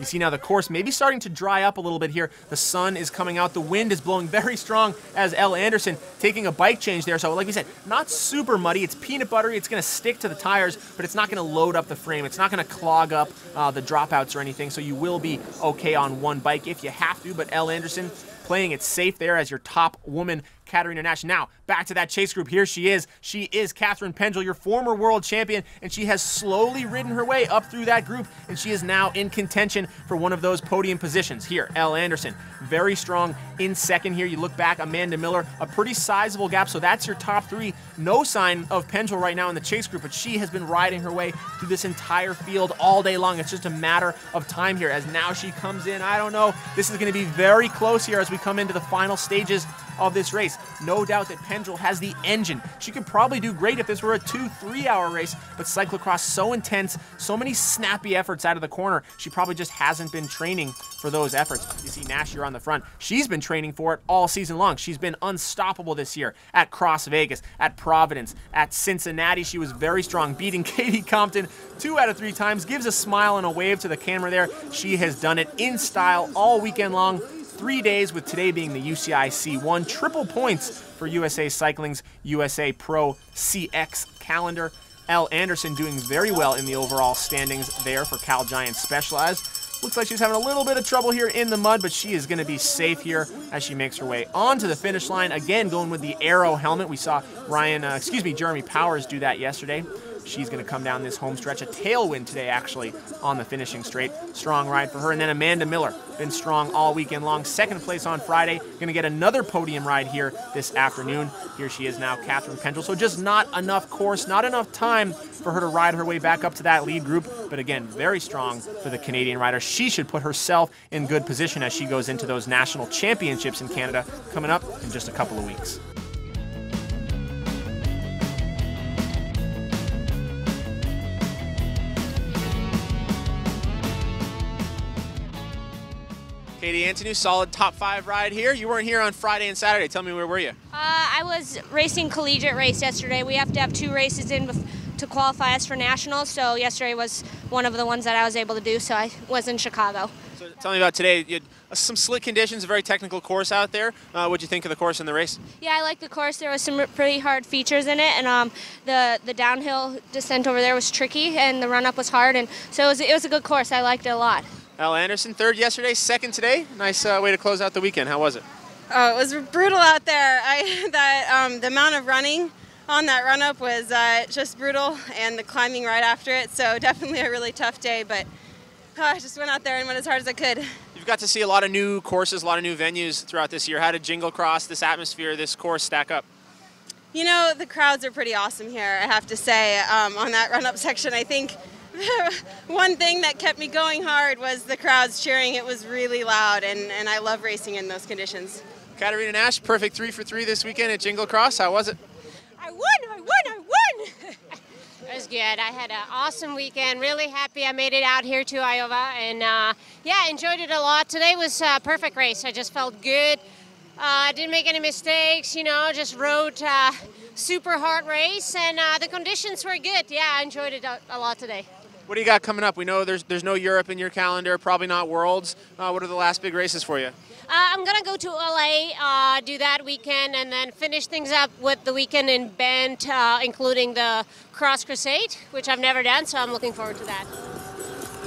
You see now the course maybe starting to dry up a little bit here. The sun is coming out. The wind is blowing very strong as Elle Anderson taking a bike change there. So like we said, not super muddy. It's peanut buttery. It's going to stick to the tires, but it's not going to load up the frame. It's not going to clog up uh, the dropouts or anything. So you will be okay on one bike if you have to. But Elle Anderson playing it safe there as your top woman Katerina Nash. Now, back to that chase group. Here she is. She is Catharine Pendrel, your former world champion, and she has slowly ridden her way up through that group, and she is now in contention for one of those podium positions. Here, Elle Anderson, very strong in second here. You look back, Amanda Miller, a pretty sizable gap, so that's your top three. No sign of Pendrel right now in the chase group, but she has been riding her way through this entire field all day long. It's just a matter of time here as now she comes in. I don't know. This is going to be very close here as we come into the final stages of this race. No doubt that Pendrel has the engine. She could probably do great if this were a two, three hour race, but cyclocross so intense, so many snappy efforts out of the corner, she probably just hasn't been training for those efforts. You see Nash here on the front. She's been training for it all season long. She's been unstoppable this year at Cross Vegas, at Providence, at Cincinnati. She was very strong, beating Katie Compton two out of three times, gives a smile and a wave to the camera there. She has done it in style all weekend long three days, with today being the UCI C1. Triple points for USA Cycling's USA Pro CX calendar. Elle Anderson doing very well in the overall standings there for Cal Giant Specialized. Looks like she's having a little bit of trouble here in the mud, but she is going to be safe here as she makes her way onto the finish line. Again, going with the Aero helmet. We saw Ryan, uh, excuse me, Jeremy Powers do that yesterday. She's going to come down this home stretch. A tailwind today, actually, on the finishing straight. Strong ride for her. And then Amanda Miller, been strong all weekend long. Second place on Friday. Going to get another podium ride here this afternoon. Here she is now, Catharine Pendrel. So just not enough course, not enough time for her to ride her way back up to that lead group. But again, very strong for the Canadian rider. She should put herself in good position as she goes into those national championships in Canada coming up in just a couple of weeks. Katie Antoneau, solid top five ride here. You weren't here on Friday and Saturday. Tell me where were you? Uh, I was racing collegiate race yesterday. We have to have two races in to qualify us for nationals. So yesterday was one of the ones that I was able to do. So I was in Chicago. So tell me about today. You had uh, some slick conditions, a very technical course out there. Uh, what'd you think of the course and the race? Yeah, I like the course. There was some pretty hard features in it, and um, the the downhill descent over there was tricky, and the run up was hard, and so it was, it was a good course. I liked it a lot. Elle Anderson, third yesterday, second today. Nice uh, way to close out the weekend. How was it? Oh, it was brutal out there. I that um, the amount of running on that run up was uh, just brutal, and the climbing right after it. So definitely a really tough day, but uh, I just went out there and went as hard as I could. You've got to see a lot of new courses, a lot of new venues throughout this year. How did Jingle Cross, this atmosphere, this course stack up? You know, the crowds are pretty awesome here, I have to say. Um, on that run up section, I think one thing that kept me going hard was the crowds cheering. It was really loud, and, and I love racing in those conditions. Katerina Nash, perfect three for three this weekend at Jingle Cross. How was it? I won! I won! I won! it was good. I had an awesome weekend. Really happy I made it out here to Iowa, and uh, yeah, enjoyed it a lot. Today was a perfect race. I just felt good. I uh, didn't make any mistakes. You know, just rode uh, super hard race, and uh, the conditions were good. Yeah, I enjoyed it a, a lot today. What do you got coming up? We know there's there's no Europe in your calendar, probably not Worlds. Uh, what are the last big races for you? Uh, I'm gonna go to LA, uh, do that weekend, and then finish things up with the weekend in Bend, uh, including the Cross Crusade, which I've never done, so I'm looking forward to that.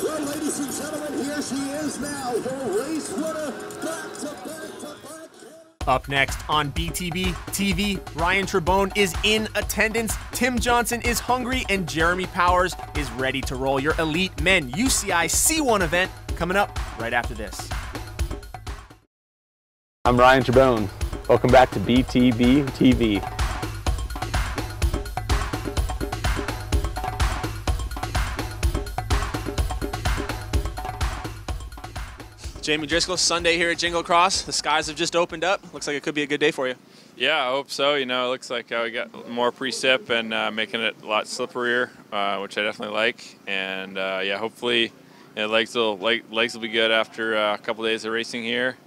Well, ladies and gentlemen, here she is now, the race winner, Up next on BTB TV, Ryan Trebon is in attendance, Tim Johnson is hungry, and Jeremy Powers is ready to roll your Elite Men UCI C1 event coming up right after this. I'm Ryan Trebon. Welcome back to BTB TV. Jamie Driscoll, Sunday here at Jingle Cross. The skies have just opened up. Looks like it could be a good day for you. Yeah, I hope so. You know, it looks like uh, we got more precip and uh, making it a lot slipperier, uh, which I definitely like. And uh, yeah, hopefully, you know, legs will legs will be good after uh, a couple days of racing here.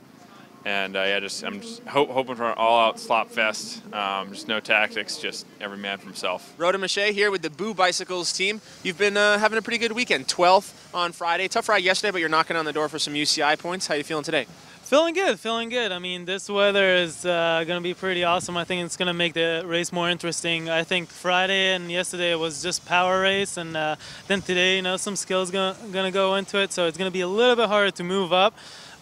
And uh, yeah, just I'm just hope, hoping for an all-out slop fest. Um, just no tactics, just every man for himself. Rhoda Mache here with the Boo Bicycles team. You've been uh, having a pretty good weekend. 12th on Friday. Tough ride yesterday, but you're knocking on the door for some UCI points. How you feeling today? Feeling good, feeling good. I mean, this weather is uh, going to be pretty awesome. I think it's going to make the race more interesting. I think Friday and yesterday was just power race, and uh, then today, you know, some skills going to go into it, so it's going to be a little bit harder to move up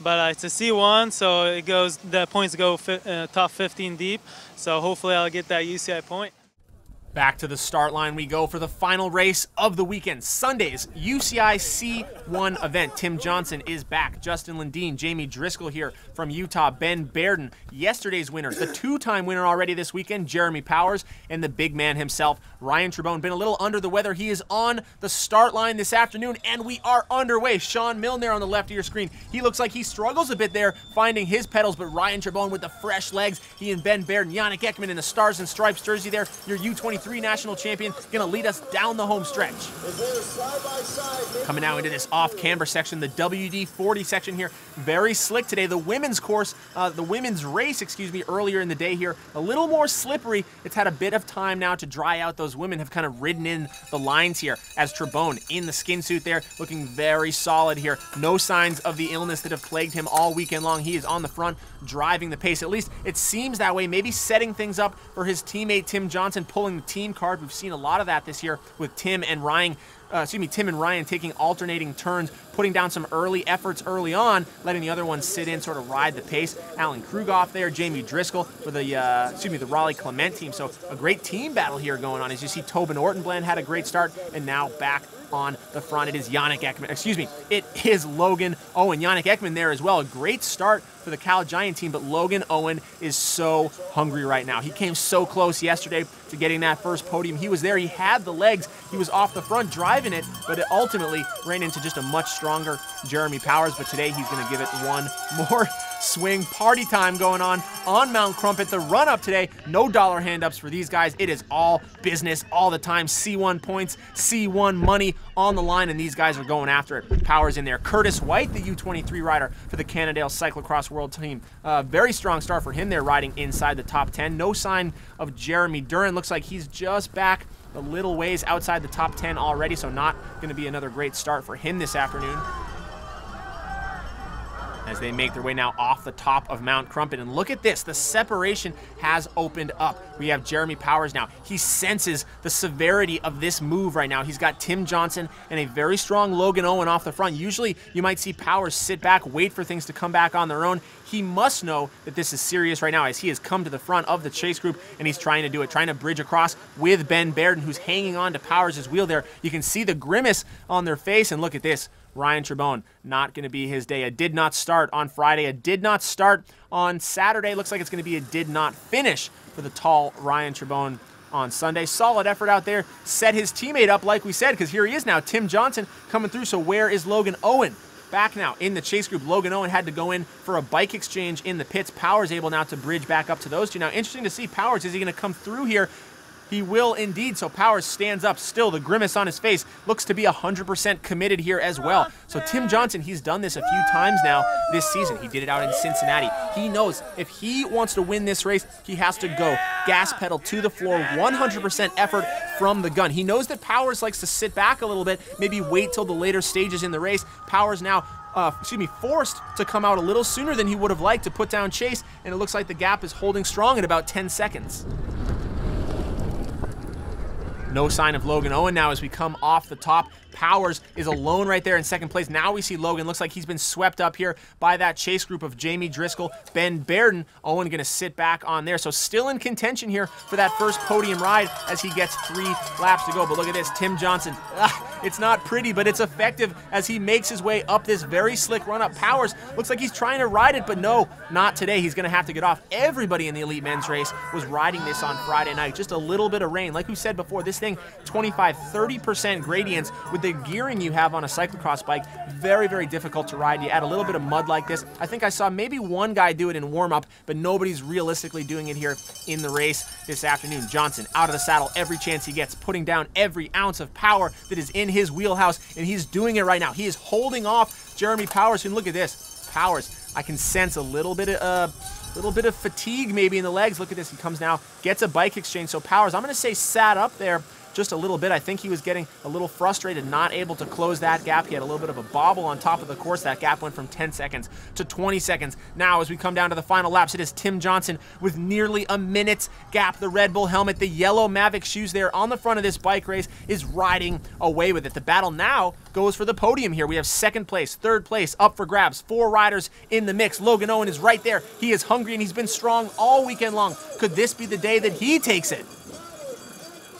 but uh, it's a C1, so it goes the points go fi uh, top 15 deep. So hopefully I'll get that UCI point. Back to the start line we go for the final race of the weekend. Sunday's UCI C1 event. Tim Johnson is back. Justin Lindine, Jamie Driscoll here from Utah. Ben Berden, yesterday's winner, the two-time winner already this weekend, Jeremy Powers, and the big man himself, Ryan Trebon. Been a little under the weather. He is on the start line this afternoon, and we are underway. Sean Milner on the left of your screen. He looks like he struggles a bit there finding his pedals, but Ryan Trebon with the fresh legs. He and Ben Berden, Yannick Eckmann in the Stars and Stripes jersey there. Your U23 three national champion, going to lead us down the home stretch. Coming now into this off-camber section, the WD-40 section here. Very slick today. The women's course, uh, the women's race, excuse me, earlier in the day here, a little more slippery. It's had a bit of time now to dry out. Those women have kind of ridden in the lines here as Trebon in the skin suit there, looking very solid here. No signs of the illness that have plagued him all weekend long. He is on the front, driving the pace. At least it seems that way, maybe setting things up for his teammate Tim Johnson pulling the team card. We've seen a lot of that this year with Tim and Ryan. Uh, excuse me, Tim and Ryan taking alternating turns, putting down some early efforts early on, letting the other ones sit in, sort of ride the pace. Allen Krughoff there, Jamie Driscoll for the, uh, excuse me, the Raleigh Clement team. So a great team battle here going on. As you see, Tobin Ortenblad had a great start, and now back on the front. It is Yannick Eckmann, excuse me, it is Logan Owen. Yannick Eckmann there as well. A great start for the Cal Giant team, but Logan Owen is so hungry right now. He came so close yesterday to getting that first podium. He was there, he had the legs, he was off the front driving it, but it ultimately ran into just a much stronger Jeremy Powers. But today he's going to give it one more swing. Party time going on on Mount Krumpit. The run up today, no dollar hand ups for these guys. It is all business all the time. C1 points, C1 money on the line, and these guys are going after it. Powers in there. Curtis White, the U23 rider for the Cannondale Cyclocross World Team. Uh, very strong start for him there, riding inside the top 10. No sign of Jeremy Durrin. Looks like he's just back a little ways outside the top 10 already, so not going to be another great start for him this afternoon as they make their way now off the top of Mount Krumpit. And look at this, the separation has opened up. We have Jeremy Powers now. He senses the severity of this move right now. He's got Tim Johnson and a very strong Logan Owen off the front. Usually you might see Powers sit back, wait for things to come back on their own. He must know that this is serious right now as he has come to the front of the chase group and he's trying to do it, trying to bridge across with Ben Berden, who's hanging on to Powers' wheel there. You can see the grimace on their face, and look at this. Ryan Trebon, not going to be his day. A did not start on Friday. A did not start on Saturday. Looks like it's going to be a did not finish for the tall Ryan Trebon on Sunday. Solid effort out there. Set his teammate up, like we said, because here he is now. Tim Johnson coming through. So where is Logan Owen? Back now in the chase group. Logan Owen had to go in for a bike exchange in the pits. Powers able now to bridge back up to those two. Now, interesting to see Powers. Is he going to come through here he will indeed. So Powers stands up still. The grimace on his face looks to be 100% committed here as well. So Tim Johnson, he's done this a few times now this season. He did it out in Cincinnati. He knows if he wants to win this race, he has to go gas pedal to the floor, 100% effort from the gun. He knows that Powers likes to sit back a little bit, maybe wait till the later stages in the race. Powers now uh, excuse me, forced to come out a little sooner than he would have liked to put down Chase, and it looks like the gap is holding strong at about 10 seconds. No sign of Logan Owen now as we come off the top. Powers is alone right there in second place. Now we see Logan. Looks like he's been swept up here by that chase group of Jamie Driscoll, Ben Berden. Owen going to sit back on there. So still in contention here for that first podium ride as he gets three laps to go. But look at this, Tim Johnson. Ah, it's not pretty, but it's effective as he makes his way up this very slick run up. Powers looks like he's trying to ride it, but no, not today. He's going to have to get off. Everybody in the elite men's race was riding this on Friday night. Just a little bit of rain. Like we said before, this thing 25, 30% gradients with the gearing you have on a cyclocross bike, very, very difficult to ride. You add a little bit of mud like this. I think I saw maybe one guy do it in warm up, but nobody's realistically doing it here in the race this afternoon. Johnson out of the saddle every chance he gets, putting down every ounce of power that is in his wheelhouse, and he's doing it right now. He is holding off Jeremy Powers, and look at this. Powers. I can sense a little bit of uh, little bit of fatigue maybe in the legs. Look at this. He comes now, gets a bike exchange. So Powers, I'm going to say sat up there just a little bit. I think he was getting a little frustrated, not able to close that gap. He had a little bit of a bobble on top of the course. That gap went from 10 seconds to 20 seconds. Now, as we come down to the final laps, it is Tim Johnson with nearly a minute's gap. The Red Bull helmet, the yellow Mavic shoes there on the front of this bike race is riding away with it. The battle now goes for the podium here. We have second place, third place up for grabs. Four riders in the mix. Logan Owen is right there. He is hungry and he's been strong all weekend long. Could this be the day that he takes it?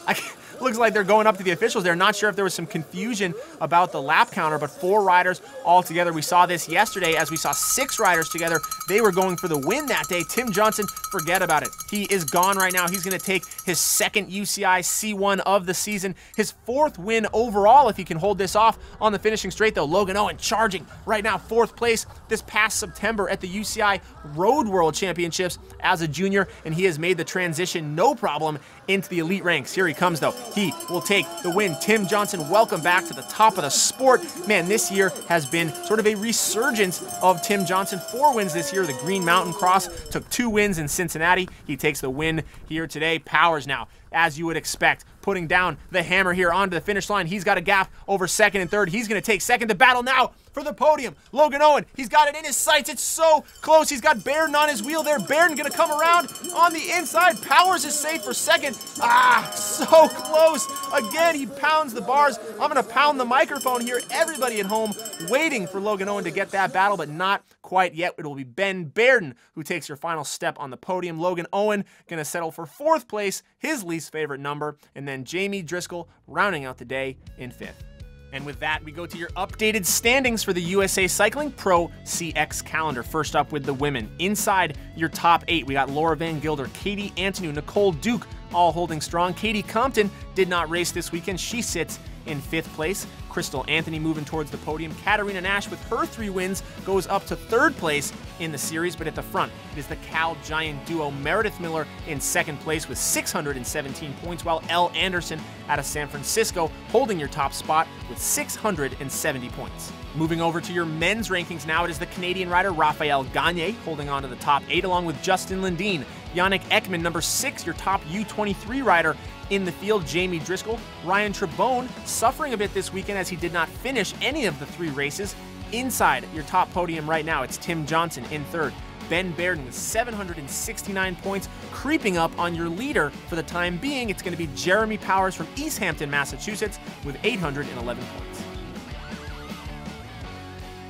I looks like they're going up to the officials. They're not sure if there was some confusion about the lap counter, but four riders all together. We saw this yesterday as we saw six riders together. They were going for the win that day. Tim Johnson, forget about it. He is gone right now. He's going to take his second UCI C1 of the season, his fourth win overall if he can hold this off on the finishing straight, though. Logan Owen charging right now, fourth place this past September at the UCI Road World Championships as a junior, and he has made the transition no problem into the elite ranks. Here he comes, though. He will take the win. Tim Johnson, welcome back to the top of the sport. Man, this year has been sort of a resurgence of Tim Johnson. Four wins this year. The Green Mountain Cross took two wins in Cincinnati. He takes the win here today. Powers now, as you would expect, putting down the hammer here onto the finish line. He's got a gap over second and third. He's going to take second to battle now for the podium. Logan Owen, he's got it in his sights. It's so close. He's got Berden on his wheel there. Berden going to come around on the inside. Powers is safe for second. Ah, so close. Again, he pounds the bars. I'm to pound the microphone here. Everybody at home waiting for Logan Owen to get that battle, but not quite yet. It will be Ben Berden who takes your final step on the podium. Logan Owen to settle for fourth place, his least favorite number, and then Jamie Driscoll rounding out the day in fifth. And with that, we go to your updated standings for the USA Cycling Pro CX calendar. First up with the women. Inside your top eight, we got Laura Van Gilder, Katie Antoneau, Nicole Duke, all holding strong. Katie Compton did not race this weekend. She sits in fifth place. Crystal Anthony moving towards the podium. Katerina Nash, with her three wins, goes up to third place in the series, but at the front, it is the Cal Giant duo. Meredith Miller in second place with 617 points, while Elle Anderson out of San Francisco holding your top spot with 670 points. Moving over to your men's rankings now, it is the Canadian rider Raphael Gagne holding on to the top eight, along with Justin Lindine. Yannick Eckmann, number six, your top U23 rider in the field. Jamie Driscoll. Ryan Trebon suffering a bit this weekend as he did not finish any of the three races. Inside your top podium right now, it's Tim Johnson in third. Ben Berden with 769 points, creeping up on your leader for the time being. It's going to be Jeremy Powers from East Hampton, Massachusetts, with 811 points.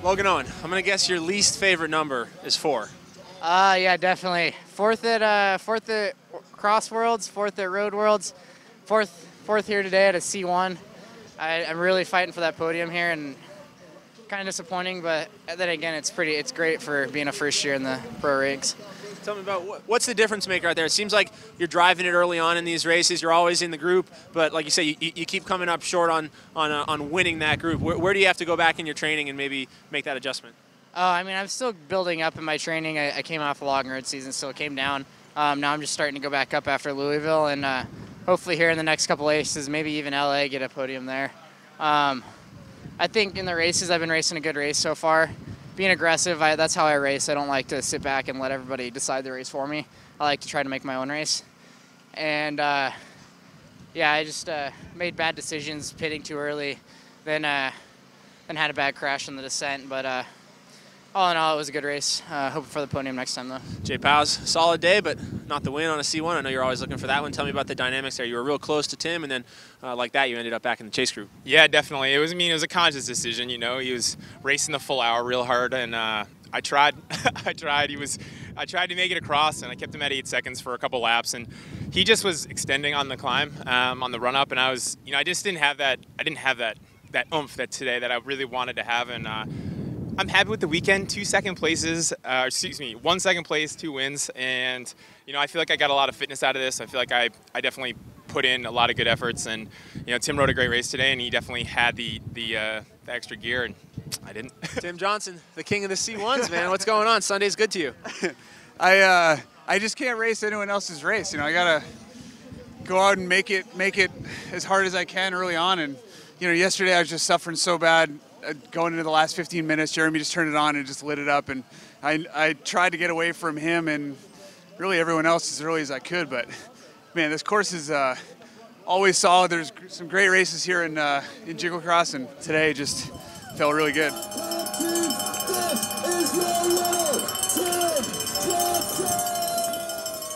Logan Owen, I'm going to guess your least favorite number is four. Uh, yeah, definitely. Fourth at uh, fourth at Cross Worlds, fourth at Road Worlds, fourth fourth here today at a C1. I, am really fighting for that podium here, and kind of disappointing, but then again, it's pretty. It's great for being a first year in the pro ranks. Tell me about what, what's the difference maker out there. It seems like you're driving it early on in these races. You're always in the group, but like you say, you, you keep coming up short on on uh, on winning that group. Where, where do you have to go back in your training and maybe make that adjustment? Oh, I mean, I'm still building up in my training. I, I came off a long road season, so it came down. Um, now I'm just starting to go back up after Louisville, and uh, hopefully here in the next couple races, maybe even LA, get a podium there. Um, I think in the races, I've been racing a good race so far. Being aggressive, I, that's how I race. I don't like to sit back and let everybody decide the race for me. I like to try to make my own race. And uh, yeah, I just uh, made bad decisions, pitting too early, then uh, then had a bad crash on the descent. But uh, all in all, it was a good race. Uh, hoping for the podium next time, though. Jay Powers, solid day, but not the win on a C1. I know you're always looking for that one. Tell me about the dynamics there. You were real close to Tim, and then uh, like that, you ended up back in the chase group. Yeah, definitely. It was. I mean, it was a conscious decision. You know, he was racing the full hour real hard, and uh, I tried. I tried. He was. I tried to make it across, and I kept him at eight seconds for a couple laps, and he just was extending on the climb, um, on the run up, and I was. You know, I just didn't have that. I didn't have that that oomph that today that I really wanted to have, and. I'm happy with the weekend. Two second places, uh, excuse me, one second place, two wins, and you know I feel like I got a lot of fitness out of this. I feel like I, I definitely put in a lot of good efforts, and you know Tim rode a great race today, and he definitely had the the, uh, the extra gear, and I didn't. Tim Johnson, the king of the C1s, man. What's going on? Sunday's good to you. I uh, I just can't race anyone else's race. You know, I gotta go out and make it make it as hard as I can early on. And you know, yesterday I was just suffering so bad going into the last 15 minutes, Jeremy just turned it on and just lit it up. And I, I tried to get away from him and really everyone else as early as I could. But man, this course is uh, always solid. There's some great races here in uh, in Jingle Cross, and today just felt really good.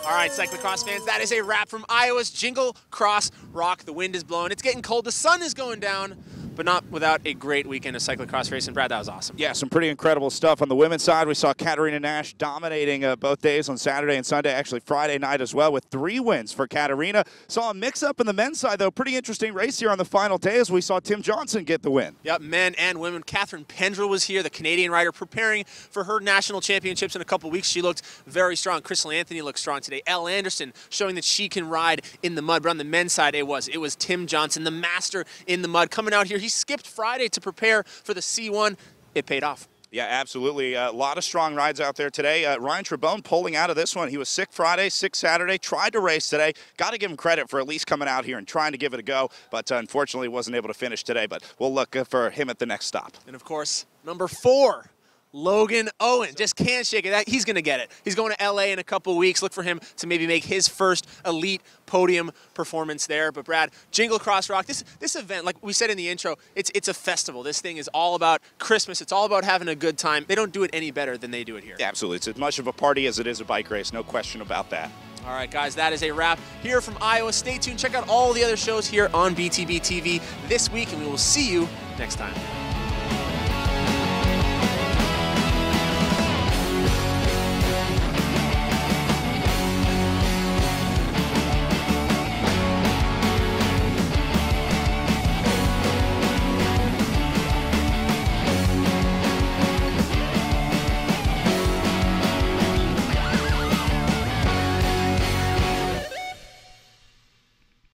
All right, cyclocross fans, that is a wrap from Iowa's Jingle Cross Rock. The wind is blowing. It's getting cold. The sun is going down, but not without a great weekend of cyclocross racing. Brad, that was awesome. Yeah, some pretty incredible stuff. On the women's side, we saw Katerina Nash dominating uh, both days on Saturday and Sunday, actually Friday night as well, with three wins for Katerina. Saw a mix up in the men's side, though. Pretty interesting race here on the final day as we saw Tim Johnson get the win. Yep, men and women. Catharine Pendrel was here, the Canadian rider, preparing for her national championships in a couple weeks. She looked very strong. Crystal Anthony looked strong today. Elle Anderson showing that she can ride in the mud. But on the men's side, it was it was Tim Johnson, the master in the mud, coming out here. He skipped Friday to prepare for the C1. It paid off. Yeah, absolutely. A lot of strong rides out there today. Uh, Ryan Trebon pulling out of this one. He was sick Friday, sick Saturday, tried to race today. Got to give him credit for at least coming out here and trying to give it a go, but uh, unfortunately wasn't able to finish today. But we'll look uh, for him at the next stop. And of course, number four, Logan Owen. Just can't shake it. He's going to get it. He's going to LA in a couple weeks. Look for him to maybe make his first elite podium performance there. But Brad, Jingle Cross Rock, this this event, like we said in the intro, it's it's a festival. This thing is all about Christmas. It's all about having a good time. They don't do it any better than they do it here. Yeah, absolutely. It's as much of a party as it is a bike race. No question about that. All right, guys, that is a wrap here from Iowa. Stay tuned. Check out all the other shows here on BTB TV this week, and we will see you next time.